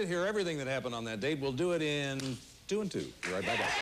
hear everything that happened on that date. We'll do it in two and two. Be right back.